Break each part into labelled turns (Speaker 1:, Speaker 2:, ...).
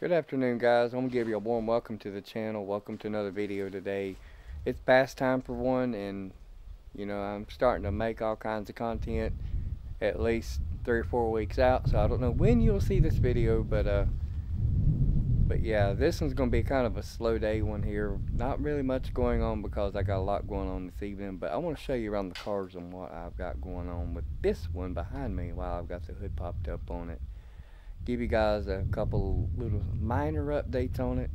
Speaker 1: Good afternoon guys, I'm to give you a warm welcome to the channel, welcome to another video today. It's past time for one and you know I'm starting to make all kinds of content at least three or four weeks out so I don't know when you'll see this video but uh but yeah this one's to be kind of a slow day one here. Not really much going on because I got a lot going on this evening but I want to show you around the cars and what I've got going on with this one behind me while I've got the hood popped up on it give you guys a couple little minor updates on it.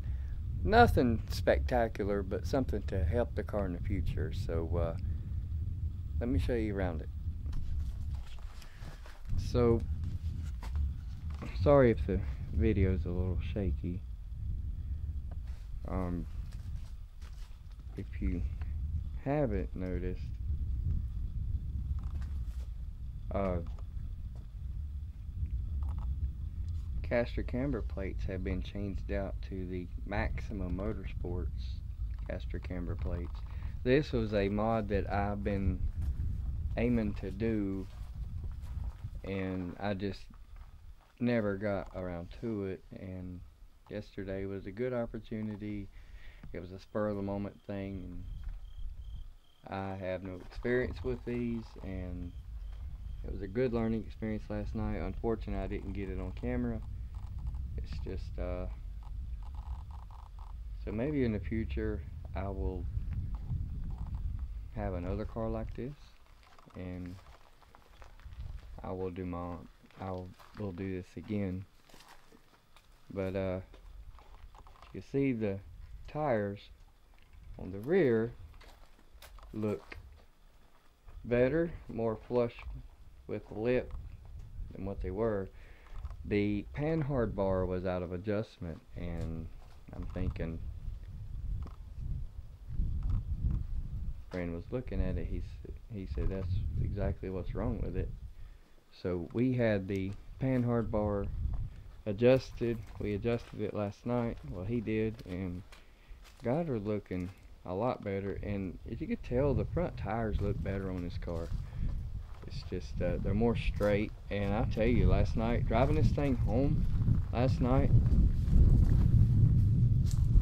Speaker 1: Nothing spectacular, but something to help the car in the future. So uh, let me show you around it. So sorry if the video is a little shaky. Um, if you haven't noticed, uh, caster camber plates have been changed out to the Maximum Motorsports caster camber plates. This was a mod that I've been aiming to do and I just never got around to it and yesterday was a good opportunity. It was a spur of the moment thing and I have no experience with these and it was a good learning experience last night. Unfortunately, I didn't get it on camera it's just uh, so maybe in the future I will have another car like this and I will do my I'll will do this again. But uh you see the tires on the rear look better more flush with the lip than what they were the panhard bar was out of adjustment and I'm thinking friend was looking at it he, he said that's exactly what's wrong with it. So we had the panhard bar adjusted. We adjusted it last night well he did and got her looking a lot better and as you could tell the front tires look better on this car it's just uh, they're more straight. And I tell you last night driving this thing home last night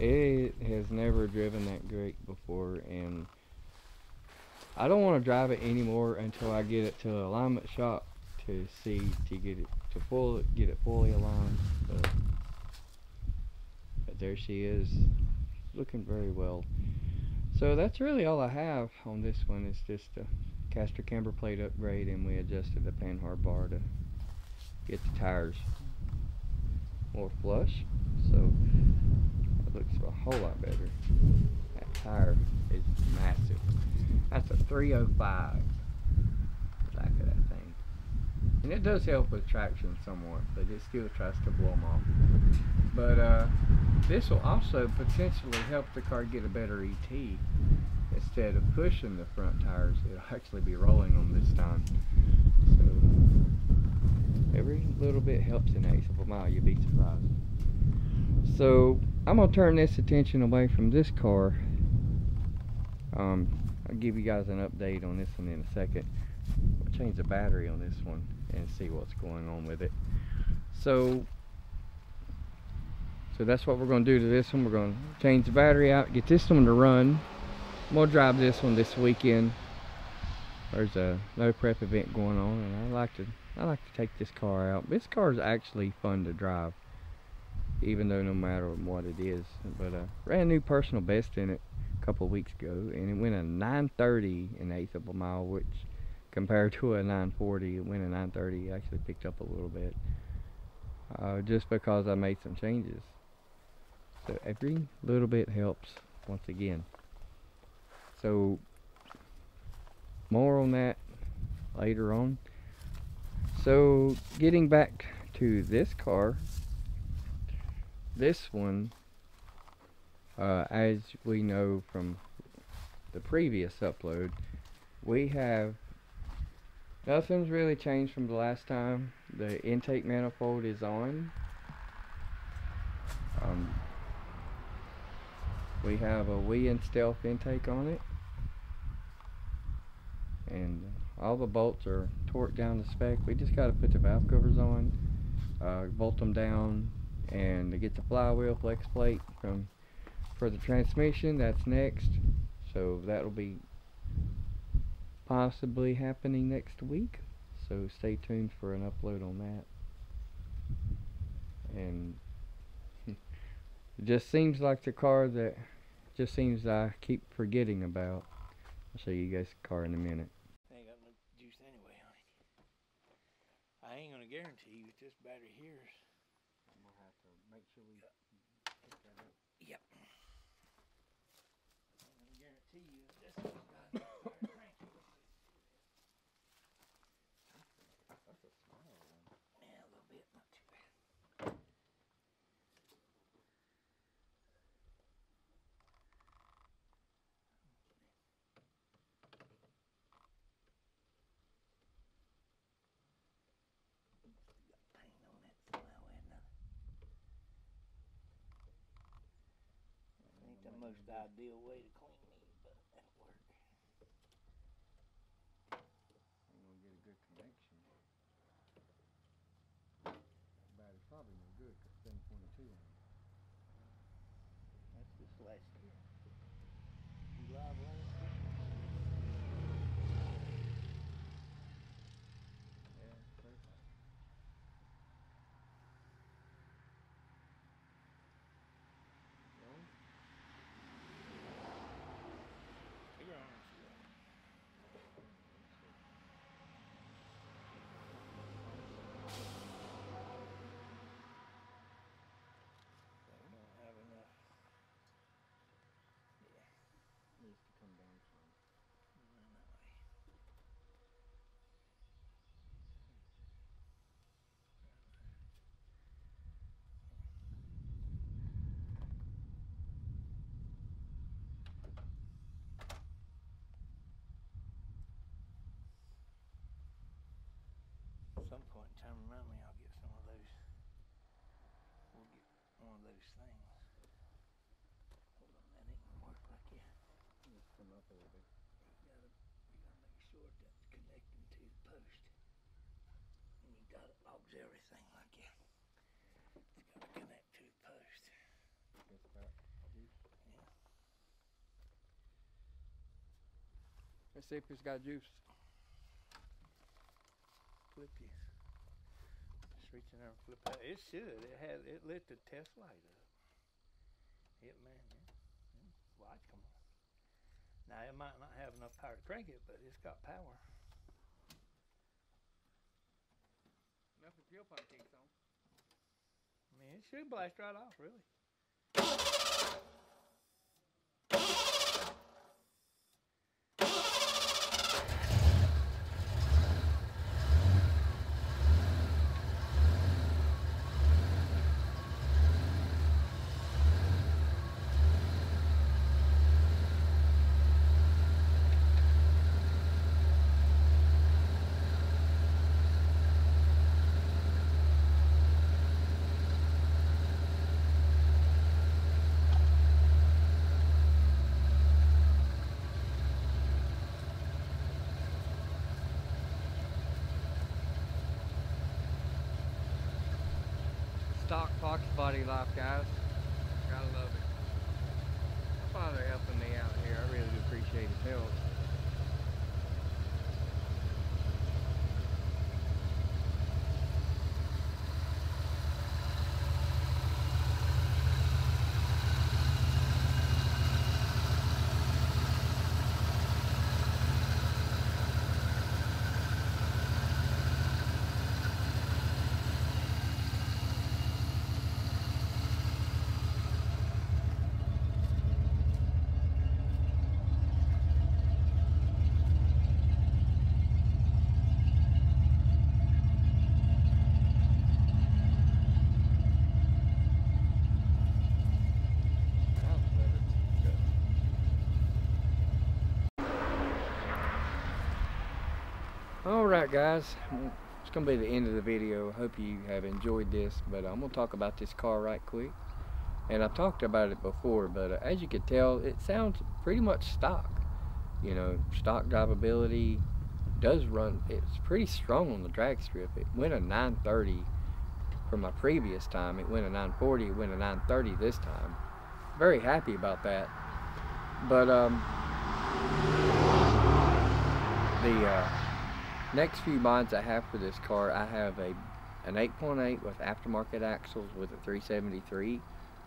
Speaker 1: it has never driven that great before. And I don't want to drive it anymore until I get it to an alignment shop to see to get it to full get it fully aligned. But, but there she is looking very well. So that's really all I have on this one. It's just a caster camber plate upgrade and we adjusted the panhard bar to get the tires more flush. So it looks a whole lot better. That tire is massive. That's a 305 back of that thing. And it does help with traction somewhat but it still tries to blow them off. But uh, this will also potentially help the car get a better ET instead of pushing the front tires it'll actually be rolling them this time. So every little bit helps in eighth of a mile you'd be surprised. So I'm gonna turn this attention away from this car. Um, I'll give you guys an update on this one in a second. I'll change the battery on this one and see what's going on with it. So so that's what we're going to do to this one. We're going to change the battery out get this one to run I'm gonna drive this one this weekend. There's a no prep event going on, and I like to I like to take this car out. This car is actually fun to drive, even though no matter what it is. But uh, ran new personal best in it a couple weeks ago, and it went a 930 in eighth of a mile, which compared to a 940, it went a 930. Actually picked up a little bit, uh, just because I made some changes. So every little bit helps. Once again. So more on that later on. So getting back to this car, this one, uh, as we know from the previous upload, we have nothing's really changed from the last time. The intake manifold is on. Um, we have a Weiand Stealth intake on it and all the bolts are torqued down to spec. We just got to put the valve covers on uh, bolt them down and to get the flywheel flex plate from for the transmission that's next. So that'll be possibly happening next week. So stay tuned for an upload on that. And it just seems like the car that just seems I keep forgetting about I'll show you guys the car in a minute
Speaker 2: ain't got no juice anyway, honey. I ain't gonna guarantee you if this battery here is.
Speaker 1: I'm gonna have to make sure we pick that up
Speaker 2: Yep. I'm gonna guarantee you if this has got a crank.
Speaker 1: that's a small one
Speaker 2: Yeah, a little bit, not too bad. Got paint on it somehow or another. Ain't the most ideal way to clean these, but that'll work.
Speaker 1: I'm gonna get a good connection. Battery's probably no good because 722 on it.
Speaker 2: That's just last year. You live last year?
Speaker 1: Yeah, perfect. Well,
Speaker 2: Figure on it. They don't have enough.
Speaker 1: needs to come down some.
Speaker 2: run that way. At some point in time, remind me, I'll get some of those. We'll get one of those things. Hold on, that ain't gonna work like that.
Speaker 1: Let's come up a little bit.
Speaker 2: You gotta, you gotta make sure that's connecting to the post. And you gotta auxiliary thing like that. It's gotta connect to the post.
Speaker 1: Just about.
Speaker 2: Yeah.
Speaker 1: Let's see if it's got juice.
Speaker 2: Flip you. Just reach in there and flip out. It should. It has. It lit the test light up. It man. Yeah. Yeah. Lights come on. Now it might not have enough power to crank it, but it's got power.
Speaker 1: Nothing fuel pump kicks on.
Speaker 2: I mean, it should blast right off, really.
Speaker 1: Stock Fox body life, guys. Gotta love it. My father helping me out here. I really do appreciate his help. That was better. Good. Alright guys, it's going to be the end of the video. Hope you have enjoyed this, but I'm going to talk about this car right quick. And I've talked about it before, but uh, as you can tell, it sounds pretty much stock. You know, stock drivability does run, it's pretty strong on the drag strip. It went a 930 from my previous time. It went a 940, it went a 930 this time. Very happy about that. But um, the uh, next few mods I have for this car, I have a an 8.8 with aftermarket axles with a 373.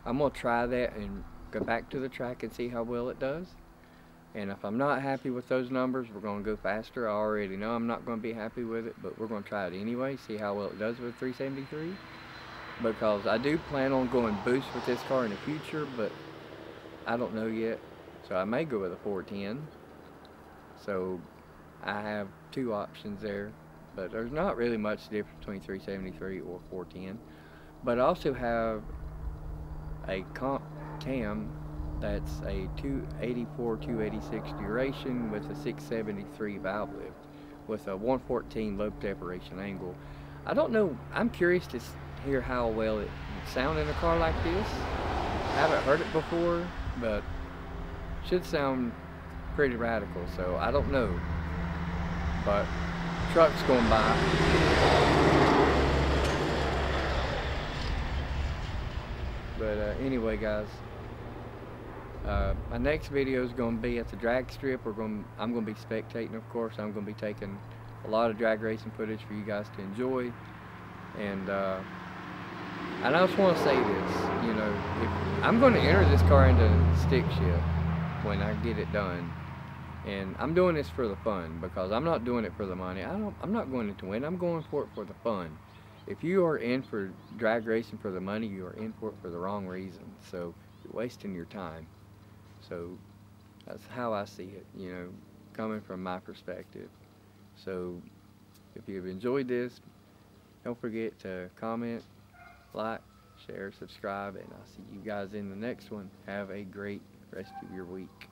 Speaker 1: I'm gonna try that and go back to the track and see how well it does. And if I'm not happy with those numbers, we're gonna go faster. I already know I'm not gonna be happy with it, but we're gonna try it anyway, see how well it does with 373. Because I do plan on going boost with this car in the future, but I don't know yet. So I may go with a 410. So I have two options there, but there's not really much difference between 373 or 410. But I also have a comp cam that's a 284 286 duration with a 673 valve lift with a 114 lobe separation angle. I don't know, I'm curious to hear how well it sound in a car like this. I haven't heard it before, but should sound pretty radical, so I don't know. But trucks going by. But uh, anyway, guys, uh, my next video is going to be at the drag strip. We're going, I'm going to be spectating, of course. I'm going to be taking a lot of drag racing footage for you guys to enjoy. And uh, and I just want to say this, you know, if, I'm going to enter this car into stick shift when I get it done. And I'm doing this for the fun because I'm not doing it for the money. I don't. I'm not going to win. I'm going for it for the fun. If you are in for drag racing for the money, you are in for it for the wrong reason. So you're wasting your time. So that's how I see it. You know, coming from my perspective. So if you've enjoyed this, don't forget to comment, like, share, subscribe, and I'll see you guys in the next one. Have a great rest of your week.